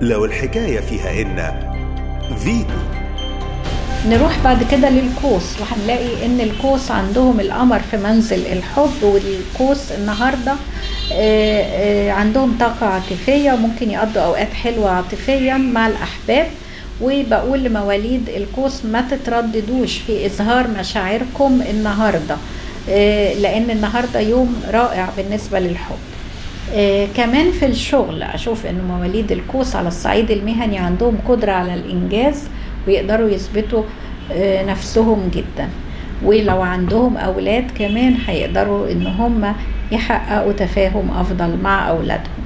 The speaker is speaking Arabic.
لو الحكاية فيها إن فيتو نروح بعد كده للقوس. وهنلاقي إن القوس عندهم القمر في منزل الحب والقوس النهارده آه، آه، عندهم طاقة عاطفية وممكن يقضوا أوقات حلوة عاطفيا مع الأحباب. وبقول لمواليد القوس ما تترددوش في إظهار مشاعركم النهاردة آه، لأن النهاردة يوم رائع بالنسبة للحب. آه، كمان في الشغل أشوف إن مواليد القوس على الصعيد المهني عندهم قدرة على الإنجاز ويقدروا يثبتوا آه، نفسهم جدا. ولو عندهم أولاد كمان هيقدروا إن هم يحققوا تفاهم أفضل مع أولادهم.